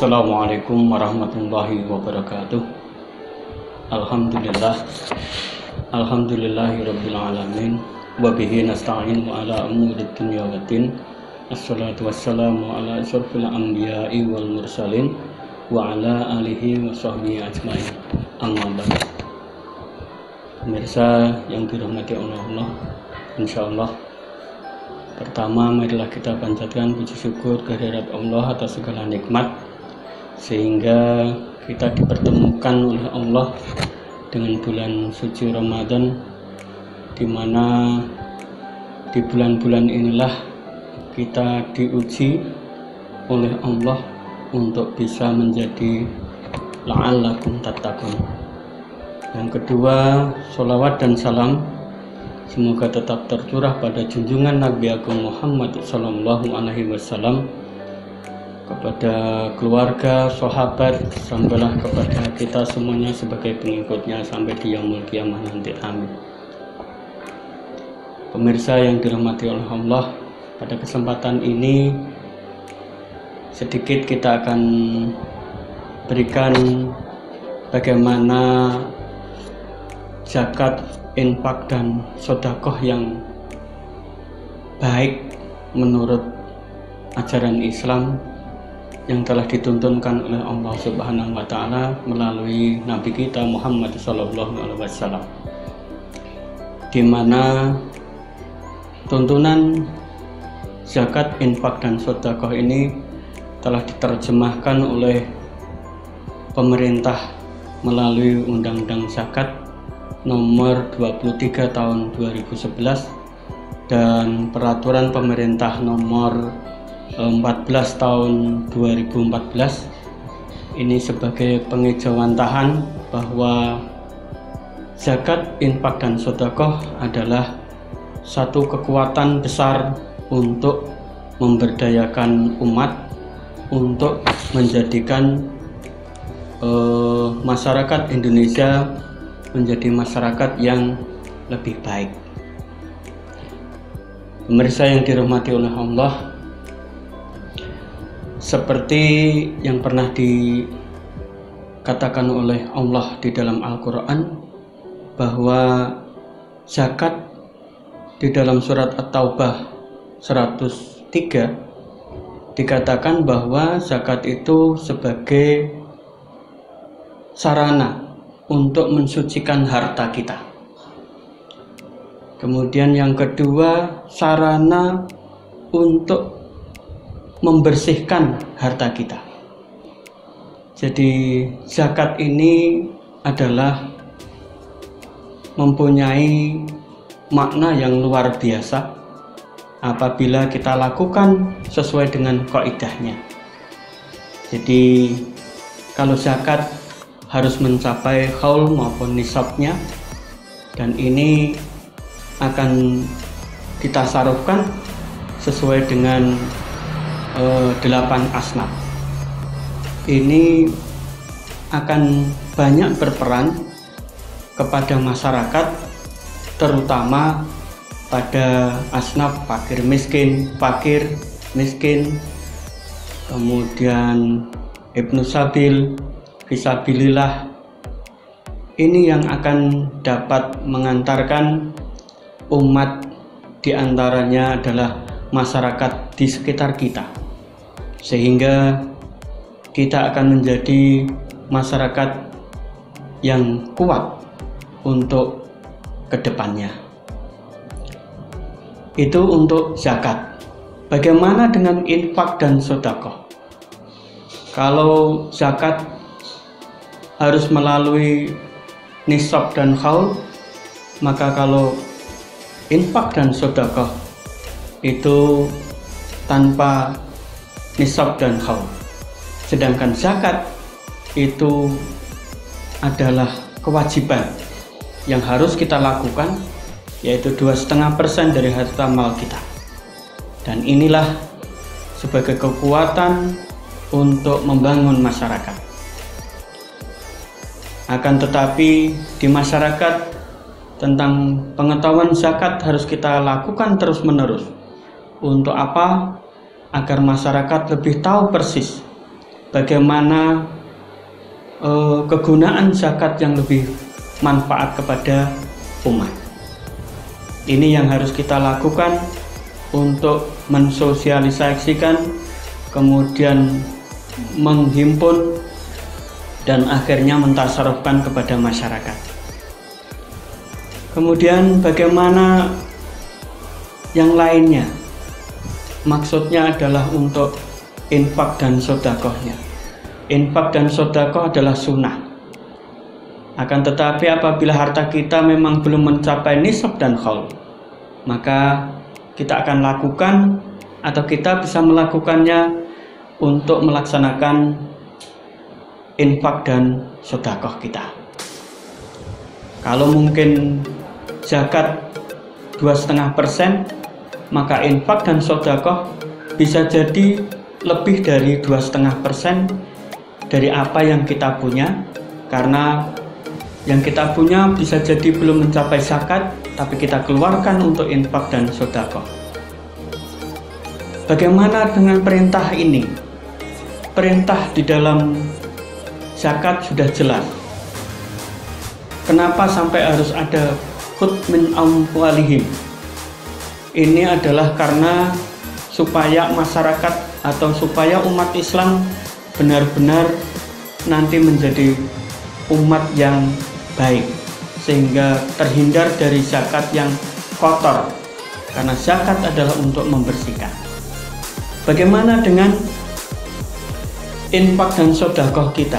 Assalamualaikum warahmatullahi wabarakatuh. Alhamdulillah. Alhamdulillahi alamin. Wabihi nasta'in wa ala umuri dunya wa din. Assalatu wassalamu ala asrafil anbiya'i wal mursalin Wa ala alihi wa sahbihi ajma'in. Amma Pemirsa yang dirahmati Allah Allah Insyaallah. Pertama marilah kita panjatkan puji syukur kehadirat Allah atas segala nikmat sehingga kita dipertemukan oleh Allah dengan bulan suci Ramadan di mana di bulan-bulan inilah kita diuji oleh Allah untuk bisa menjadi la'allakum tattaqun. Yang kedua, sholawat dan salam Semoga tetap tercurah pada junjungan Nabi Agung Muhammad Sallallahu Alaihi Wasallam kepada keluarga, sahabat, sampailah kepada kita semuanya sebagai pengikutnya sampai di yaumul kiamah nanti. Amin. Pemirsa yang dirahmati oleh Allah, pada kesempatan ini sedikit kita akan berikan bagaimana zakat infak dan sodakoh yang baik menurut ajaran Islam yang telah dituntunkan oleh Allah Subhanahu wa taala melalui nabi kita Muhammad sallallahu alaihi wasallam. Di mana tuntunan zakat, infak dan sedekah ini telah diterjemahkan oleh pemerintah melalui Undang-Undang Zakat nomor 23 tahun 2011 dan peraturan pemerintah nomor 14 tahun 2014 ini sebagai pengejawantahan bahwa zakat, infak dan sodakoh adalah satu kekuatan besar untuk memberdayakan umat untuk menjadikan uh, masyarakat Indonesia menjadi masyarakat yang lebih baik. Pemirsa yang dirahmati oleh Allah, seperti yang pernah dikatakan oleh Allah di dalam Al-Quran, bahwa zakat di dalam surat At-Taubah 103 dikatakan bahwa zakat itu sebagai sarana untuk mensucikan harta kita. Kemudian yang kedua, sarana untuk membersihkan harta kita. Jadi zakat ini adalah mempunyai makna yang luar biasa apabila kita lakukan sesuai dengan kaidahnya. Jadi kalau zakat harus mencapai haul maupun nisabnya dan ini akan kita sarufkan sesuai dengan delapan asnaf. Ini akan banyak berperan kepada masyarakat terutama pada asnaf fakir miskin fakir miskin kemudian ibnu sabil Fisabilillah. Ini yang akan dapat mengantarkan umat di antaranya adalah masyarakat di sekitar kita sehingga kita akan menjadi masyarakat yang kuat untuk ke depannya. Itu untuk zakat. Bagaimana dengan infak dan sodakoh kalau zakat harus melalui nisab dan haul maka kalau infak dan sodakoh itu tanpa nisab dan haul sedangkan zakat itu adalah kewajiban yang harus kita lakukan yaitu dua setengah persen dari harta mal kita dan inilah sebagai kekuatan untuk membangun masyarakat akan tetapi di masyarakat tentang pengetahuan zakat harus kita lakukan terus-menerus. Untuk apa? Agar masyarakat lebih tahu persis bagaimana uh, kegunaan zakat yang lebih manfaat kepada umat. Ini yang harus kita lakukan untuk mensosialisasikan, kemudian menghimpun dan akhirnya mentasarufkan kepada masyarakat. Kemudian bagaimana yang lainnya? Maksudnya adalah untuk infak dan sodakohnya. Infak dan sodakoh adalah sunnah. Akan tetapi apabila harta kita memang belum mencapai nisab dan khol, maka kita akan lakukan atau kita bisa melakukannya untuk melaksanakan infak dan sodakoh kita. Kalau mungkin zakat dua setengah persen, maka infak dan sodakoh bisa jadi lebih dari dua setengah persen dari apa yang kita punya, karena yang kita punya bisa jadi belum mencapai zakat, tapi kita keluarkan untuk infak dan sodakoh. Bagaimana dengan perintah ini? Perintah di dalam zakat sudah jelas. Kenapa sampai harus ada khud min amwalihim? Ini adalah karena supaya masyarakat atau supaya umat Islam benar-benar nanti menjadi umat yang baik sehingga terhindar dari zakat yang kotor karena zakat adalah untuk membersihkan. Bagaimana dengan infak dan sodakoh kita?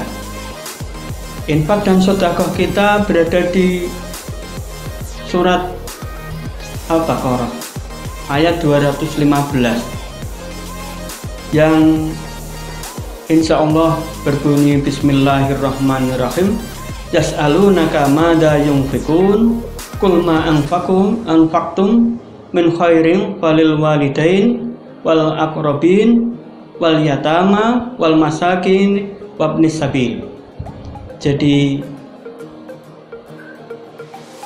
infak dan sodakoh kita berada di surat Al-Baqarah ayat 215 yang insya Allah berbunyi Bismillahirrahmanirrahim. Yas'alunaka mada yungfikun Kul ma anfakum anfaktum min khairin walil walidain wal akrobin wal yatama wal masakin wabnis sabil. Jadi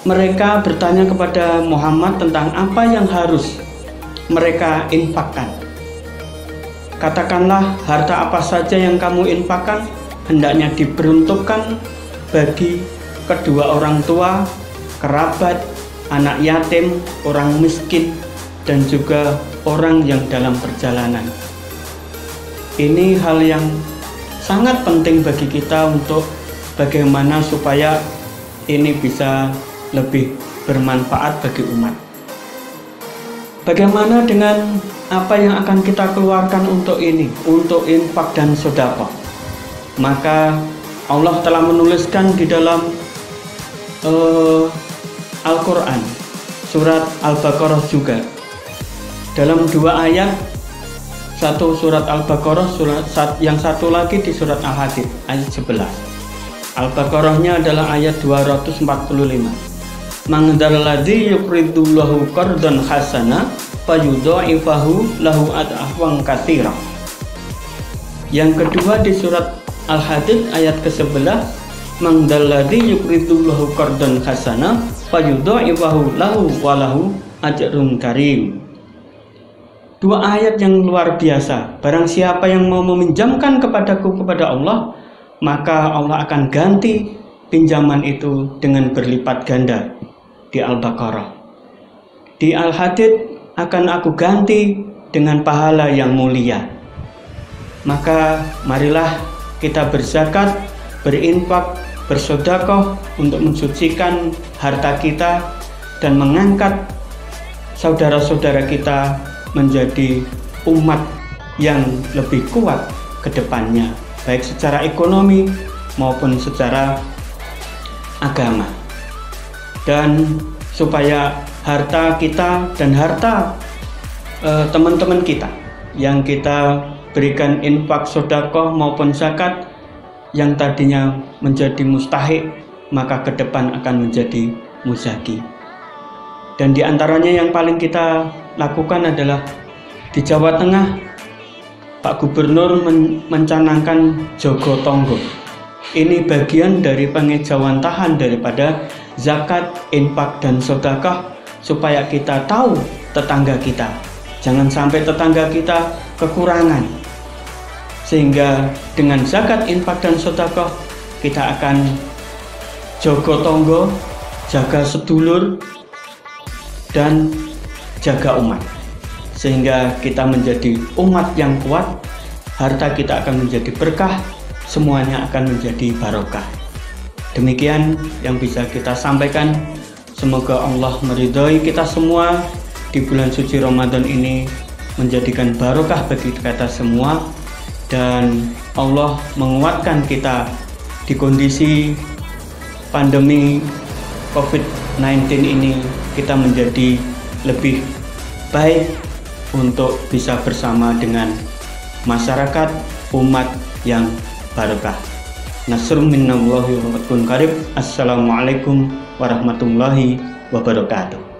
mereka bertanya kepada Muhammad tentang apa yang harus mereka infakkan. Katakanlah harta apa saja yang kamu infakkan hendaknya diperuntukkan bagi kedua orang tua, kerabat, anak yatim, orang miskin, dan juga orang yang dalam perjalanan. Ini hal yang sangat penting bagi kita untuk bagaimana supaya ini bisa lebih bermanfaat bagi umat. Bagaimana dengan apa yang akan kita keluarkan untuk ini, untuk infak dan sodako? Maka Allah telah menuliskan di dalam uh, Al-Quran, surat Al-Baqarah juga. Dalam dua ayat, satu surat Al-Baqarah, surat yang satu lagi di surat Al-Hadid, ayat 11. Al-Baqarahnya adalah ayat 245. Mangdalladzi yuqridullahu qardan hasana fayudha'ifahu lahu ad'afan katsira. Yang kedua di surat Al-Hadid ayat ke-11 Mangdalladzi yuqridullahu qardan hasana fayudha'ifahu lahu walahu ajrun karim. Dua ayat yang luar biasa. Barang siapa yang mau meminjamkan kepadaku kepada Allah, maka Allah akan ganti pinjaman itu dengan berlipat ganda di Al-Baqarah. Di Al-Hadid akan aku ganti dengan pahala yang mulia. Maka marilah kita berzakat, berinfak, bersodakoh untuk mensucikan harta kita dan mengangkat saudara-saudara kita menjadi umat yang lebih kuat ke depannya baik secara ekonomi maupun secara agama. Dan supaya harta kita dan harta eh, teman-teman uh, kita yang kita berikan infak sodakoh maupun zakat yang tadinya menjadi mustahik maka ke depan akan menjadi muzaki. Dan di antaranya yang paling kita lakukan adalah di Jawa Tengah Pak Gubernur men mencanangkan Jogo Tonggo. Ini bagian dari pengejawantahan daripada zakat, infak, dan sodakah supaya kita tahu tetangga kita. Jangan sampai tetangga kita kekurangan. sehingga dengan zakat infak dan sodakoh kita akan jogo tonggo jaga sedulur dan jaga umat sehingga kita menjadi umat yang kuat harta kita akan menjadi berkah semuanya akan menjadi barokah demikian yang bisa kita sampaikan semoga Allah meridhoi kita semua di bulan suci Ramadan ini menjadikan barokah bagi kita semua dan Allah menguatkan kita di kondisi pandemi COVID-19 ini kita menjadi lebih baik untuk bisa bersama dengan masyarakat umat yang barokah. Nasrun minallahi wa karib. Assalamualaikum warahmatullahi wabarakatuh.